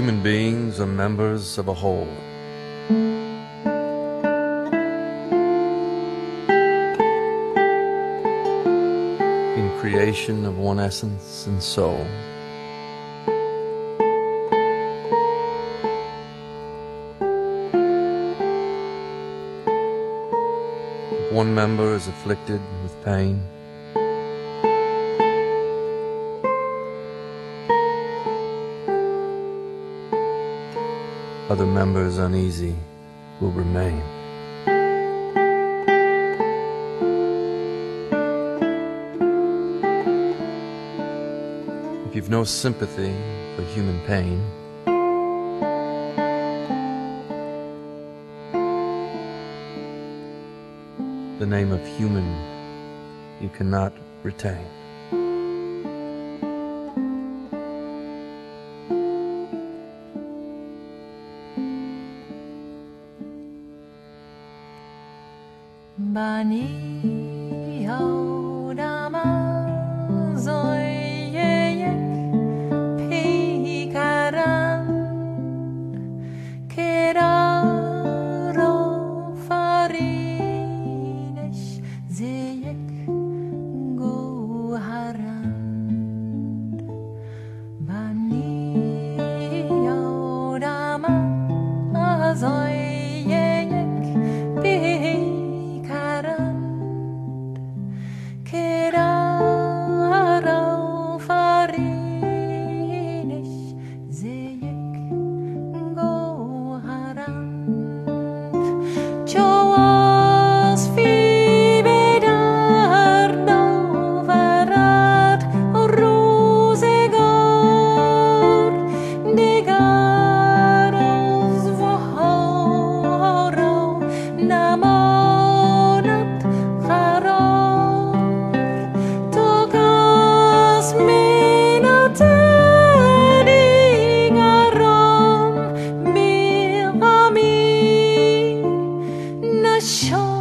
Human beings are members of a whole. In creation of one essence and soul. If one member is afflicted with pain, other members uneasy will remain. If you've no sympathy for human pain, the name of human you cannot retain. 把你要羞。